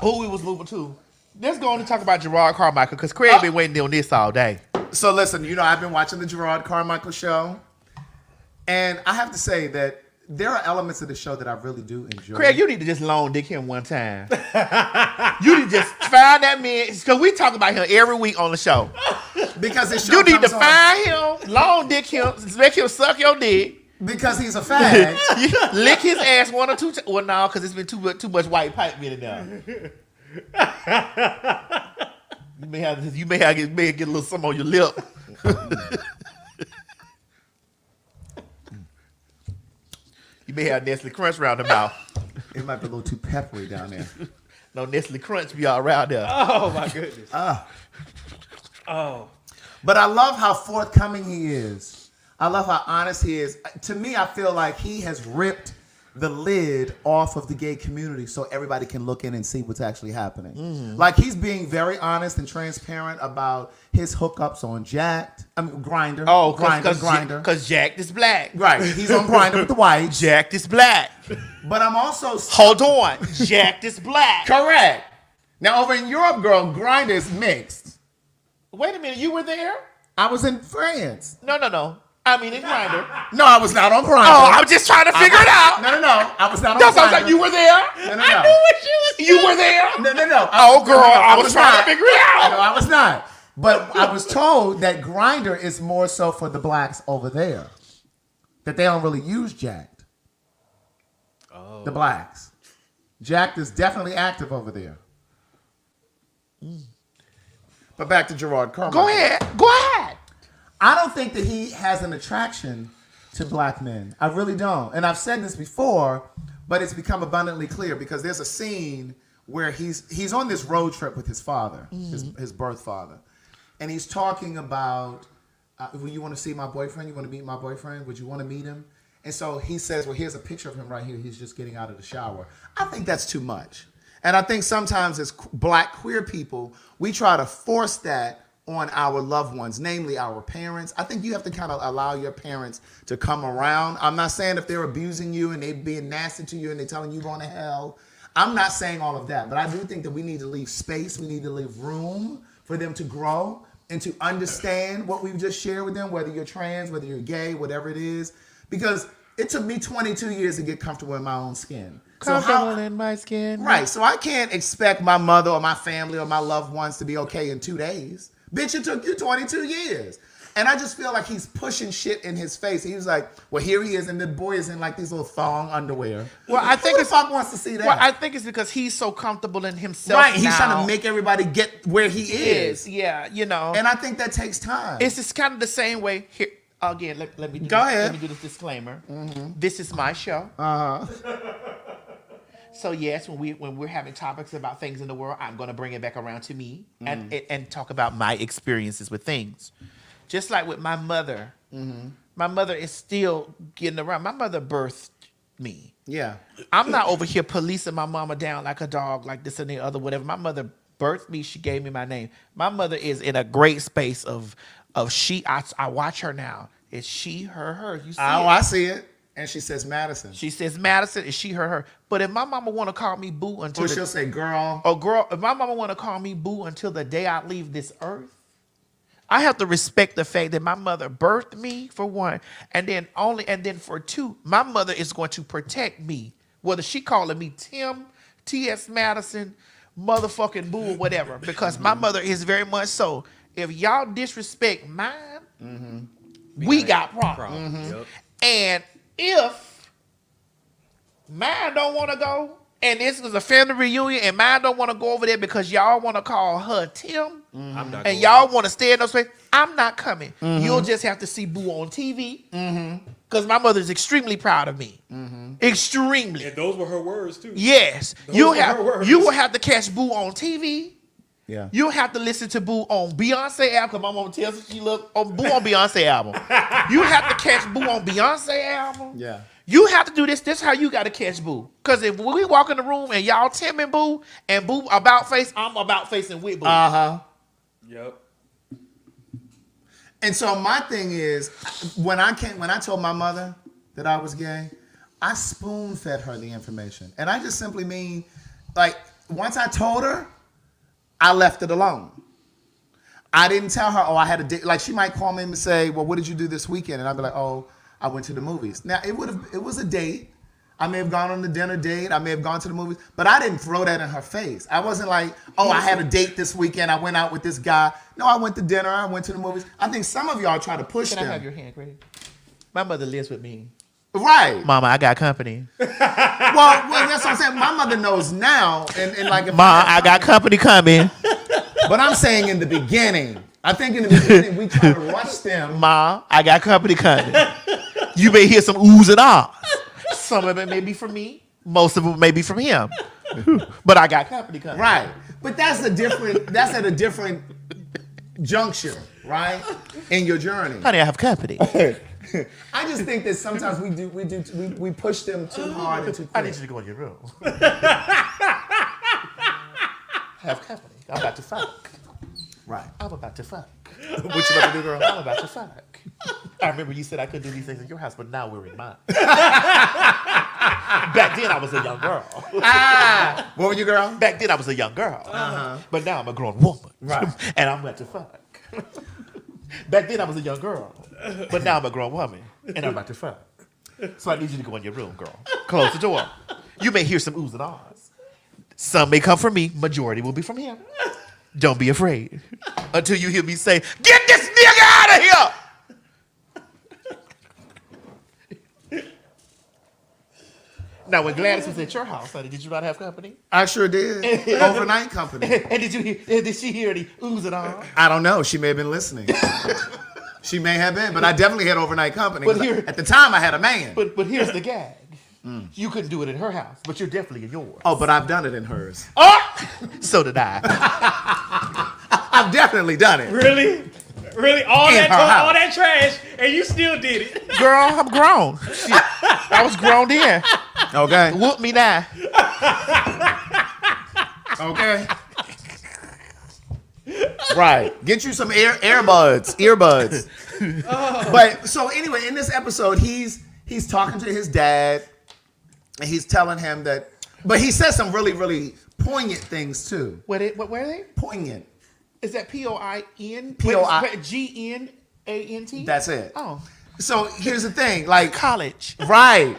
Who we was moving to? Let's go on and talk about Jerrod Carmichael because Craig oh. been waiting on this all day. So listen, you know, I've been watching the Jerrod Carmichael show, and I have to say that there are elements of the show that I really do enjoy. Craig, you need to just long dick him one time. you need to just find that man because we talk about him every week on the show. because show You need to on- find him, long dick him, make him suck your dick. Because he's a fag. Lick his ass one or two times. Well, no, because it's been too much, too much white pipe in there. you may have you may have to may get a little some on your lip. you may have Nestle Crunch around the mouth. it might be a little too peppery down there. No Nestle Crunch be all around there. Oh my goodness. Ah. Oh. But I love how forthcoming he is. I love how honest he is. To me, I feel like he has ripped the lid off of the gay community so everybody can look in and see what's actually happening. Mm-hmm. Like he's being very honest and transparent about his hookups on Jack. I mean Grindr. Oh, Grindr, because Grindr. because Jack is black. Right. He's on Grindr with the white. Jack is black. But I'm also Hold on, Jack is black. correct. Now over in Europe, girl, Grindr is mixed. Wait a minute, you were there? I was in France. No, no, no. I mean in Grindr. No, I was not on Grindr. Oh, I'm just trying to figure it out. No, no, no. I was not on That's was Grindr. like. You were there. No, no, I knew what you was. You were there. No, no, no. Oh, girl, No, no, I was trying to figure it out. No, I was not. But I was told that Grindr is more so for the blacks over there. That they don't really use Jack'd. Oh. The blacks. Jack'd is definitely active over there. Mm. But back to Jerrod Carmichael. Go ahead. Go ahead. I don't think that he has an attraction to black men. I really don't. And I've said this before, but it's become abundantly clear because there's a scene where he's he's on this road trip with his father, his, his birth father. And he's talking about, uh, well, you want to see my boyfriend? You want to meet my boyfriend? Would you want to meet him? And so he says, well, here's a picture of him right here. He's just getting out of the shower. I think that's too much. And I think sometimes as black queer people, we try to force that on our loved ones, namely our parents. I think you have to kind of allow your parents to come around. I'm not saying if they're abusing you and they're being nasty to you and they're telling you going to hell. I'm not saying all of that, but I do think that we need to leave space. We need to leave room for them to grow and to understand what we've just shared with them, whether you're trans, whether you're gay, whatever it is. Because it took me 22 years to get comfortable in my own skin. So how- Comfortable in my skin. Right. So I can't expect my mother or my family or my loved ones to be okay in two days. Bitch, it took you 22 years. And I just feel like he's pushing shit in his face. He was like, well, here he is, and the boy is in like these little thong underwear. Well, I think Who the it's- fuck wants to see that. Well, I think it's because he's so comfortable in himself. right. He's now. trying to make everybody get where he is. is. Yeah, you know. And I think that takes time. It's just kind of the same way here. Again, let, let me do Go this, ahead. Let me do this disclaimer. This is my show. uh huh. So yes, when we when we're having topics about things in the world, I'm going to bring it back around to me and, and and talk about my experiences with things. Just like with my mother, mm-hmm. my mother is still getting around. My mother birthed me. Yeah. I'm not over here policing my mama down like a dog, like this and the other, whatever. My mother birthed me. She gave me my name. My mother is in a great space of of she. I, I watch her now. It's she, her, her. You see Oh, it? I see it. And she says Madison. She says Madison. It's she, her, her. But if my mama want to call me boo until or she'll say girl. Oh, girl, if my mama want to call me boo until the day I leave this earth, I have to respect the fact that my mother birthed me for one, and then only, and then for two, my mother is going to protect me, whether she calling me Tim, T.S. Madison, motherfucking boo or whatever, because my mother is very much so. If y'all disrespect mine, mm-hmm. we got problems. Problem. Yep. And if mine don't want to go, and this is a family reunion, and mine don't want to go over there because y'all want to call her Tim, I'm not and y'all want to stay in those space, I'm not coming. Mm-hmm. You'll just have to see Boo on TV. Because my mother's extremely proud of me. Mm-hmm. Extremely. And those were her words too. Yes. Those You were her have words. you will have to catch Boo on TV. Yeah. You have to listen to Boo on Beyonce album. Because my mama tells me she look on Boo on Beyonce album. You have to catch Boo on Beyonce album. Yeah. You have to do this. This how you got to catch Boo. Because if we walk in the room and y'all Tim and Boo and Boo about face, I'm about facing with Boo. Uh huh. Yep. And so my thing is, when I came, when I told my mother that I was gay, I spoon fed her the information, and I just simply mean, like, once I told her, I left it alone. I didn't tell her, oh, I had a date. Like she might call me and say, well, what did you do this weekend? And I'd be like, oh, I went to the movies. Now it would have, it was a date. I may have gone on the dinner date. I may have gone to the movies, but I didn't throw that in her face. I wasn't like, oh, I had a date this weekend. I went out with this guy. No, I went to dinner. I went to the movies. I think some of y'all try to push Can I have your hand, Greg? My mother lives with me. Right. Mama, I got company. Well, well, that's what I'm saying. My mother knows now, and, and like, if Ma, I got company coming. But I'm saying in the beginning, I think in the beginning we try to rush them. Ma, I got company coming. You may hear some oohs and ahs. Some of it may be from me. Most of it may be from him. But I got company coming. Right. But that's a different, that's at a different juncture, right? In your journey. Honey, I have company. I just think that sometimes we do, we do, we, we push them too hard and too I need you to go in your room. have company. I'm about to fuck. Right. I'm about to fuck. What you about to do, girl? I'm about to fuck. I remember you said I couldn't do these things in your house, but now we're in mine. Back then, I was a young girl. Ah, what were you, girl? Back then, I was a young girl. Uh-huh. But now I'm a grown woman. Right. and I'm about to fuck. Back then, I was a young girl. But now I'm a grown woman. And I'm about to fuck. So I need you to go in your room, girl. Close the door. You may hear some oohs and ahs. Some may come from me. Majority will be from him. Don't be afraid. Until you hear me say, Get this nigga out of here! Now, when Gladys was at your house, honey, did you not have company? I sure did. Overnight company. and did you hear, did she hear any oohs and ahs? I don't know. She may have been listening. she may have been, but I definitely had overnight company. But here- at the time, I had a man. But but here's the gag. Mm. You couldn't do it in her house, but you're definitely in yours. oh, but I've done it in hers. Oh! so did I. I've definitely done it. Really? Really? All In that all that trash, and you still did it. Girl, I'm grown. Shit. I was grown then. Okay. Whoop me now. Okay. Right. Get you some ear earbuds, earbuds. Oh. But so anyway, in this episode, he's he's talking to his dad, and he's telling him that. But he says some really, really poignant things too. What it what where are they? Poignant. Is that P O I N? P.O.I. G N A N T? That's it. Oh. So here's the thing, like College. Right.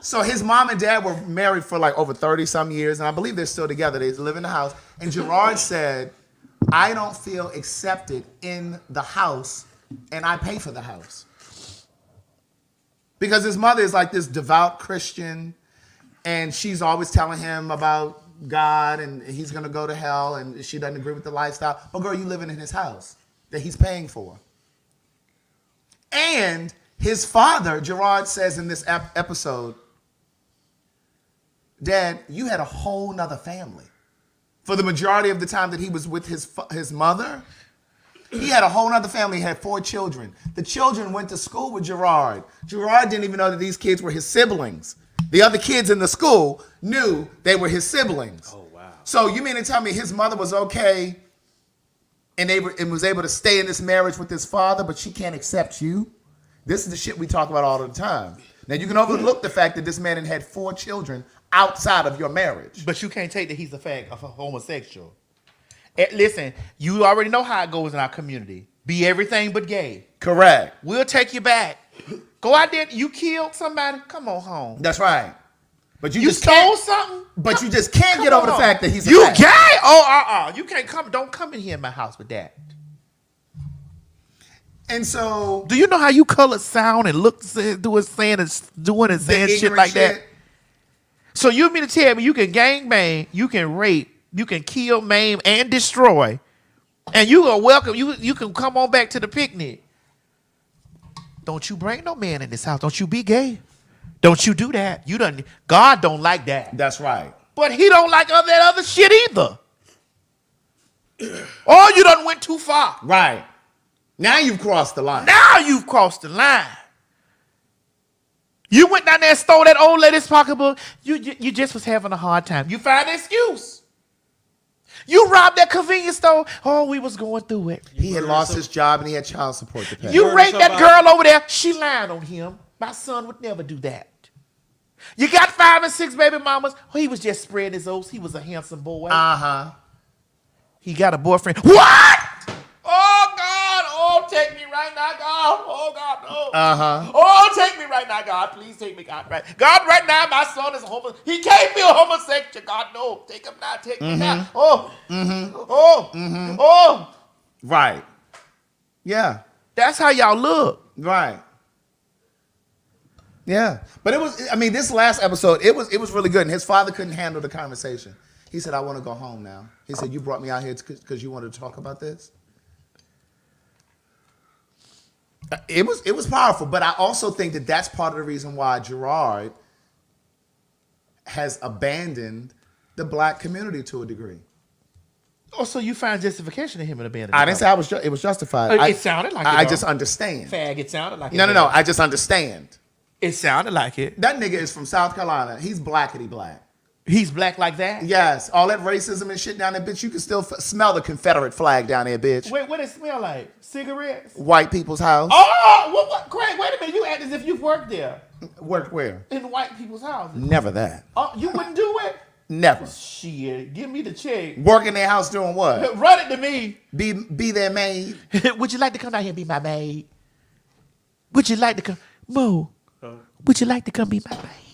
So his mom and dad were married for like over 30 some years, and I believe they're still together. They live in the house. And Jerrod said, I don't feel accepted in the house, and I pay for the house. Because his mother is like this devout Christian, and she's always telling him about God and he's gonna go to hell, and she doesn't agree with the lifestyle. But girl, you living in his house that he's paying for. And his father, Jerrod says in this ep- episode, Dad, you had a whole nother family. For the majority of the time that he was with his, his mother, he had a whole other family. He had four children. The children went to school with Jerrod. Jerrod didn't even know that these kids were his siblings. The other kids in the school knew they were his siblings. Oh wow. So you mean to tell me his mother was okay and, able, and was able to stay in this marriage with his father, but she can't accept you? This is the shit we talk about all the time. Now you can overlook the fact that this man had four children outside of your marriage. But you can't take that he's a fact of a homosexual. Eh, listen, you already know how it goes in our community. Be everything but gay. Correct. We'll take you back. Go out there. You killed somebody. Come on home. That's right. But you, You just stole something. but you just can't get Come over the fact that he's a you gay. Oh, uh, uh You can't come. Don't come in here in my house with that. And so Do you know how you color sound and look, say- doing, saying, and doing and saying shit like that? So you mean to tell me you can gang bang, you can rape, you can kill, maim, and destroy, and you are welcome. You you can come on back to the picnic. Don't you bring no man in this house. Don't you be gay. Don't you do that. You done. God don't like that. That's right. But he don't like all that other shit either. Oh, you done went too far. Right. Now you've crossed the line. Now you've crossed the line. You went down there and stole that old lady's pocketbook. You, you, you just was having a hard time. You find an excuse. You robbed that convenience store. Oh, we was going through it. He had lost his job and he had child support to pay. You murdered raped that girl over there. She lied on him. My son would never do that. You got five and six baby mamas. Oh, he was just spreading his oats. He was a handsome boy. Uh huh. he got a boyfriend. What? Oh God! Oh, take me right now, God! Oh God, no! Uh huh. Take me right now, God! Please take me, God! Right, God! Right now, my son is a homo. He can't be a homosexual. God, no! Take him now! Take me now! Mm-hmm. Oh, mm-hmm. oh, mm-hmm. oh! Right. Yeah. That's how y'all look. Right. Yeah. But it was I mean this last episode it was it was really good and his father couldn't handle the conversation. He said I want to go home now. He said you brought me out here cuz you wanted to talk about this. Uh, It was it was powerful, but I also think that that's part of the reason why Jerrod has abandoned the black community to a degree. Oh, so you find justification in him in abandoning? I didn't say I was ju- it was justified. It I, sounded like it, I just understand. fag. It sounded like it. No, no, no. I just understand. It sounded like it. That nigga is from South Carolina. He's blackety black. He's black like that. Yes, all that racism and shit down there, bitch. You can still f- smell the Confederate flag down there, bitch. Wait, what it smell like? Cigarettes? White people's house. Oh, oh, what, what? Craig, wait a minute. You act as if you've worked there Worked where? in white people's houses. Never that. Oh, you wouldn't do it? Never. Shit, give me the check. Work in their house doing what? Run it to me. Be be their maid. would you like to come down here and be my maid? Would you like to come, Mo? Would you like to come be my maid?